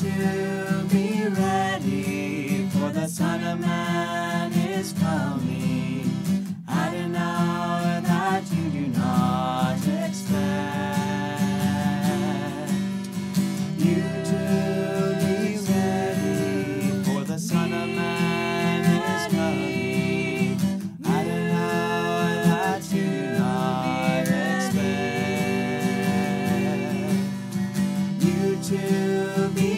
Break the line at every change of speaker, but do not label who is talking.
to be ready, for the Son of Man is coming at an hour that you do not expect. You to be ready, for the Son of Man is coming at an hour that you do not expect. You to be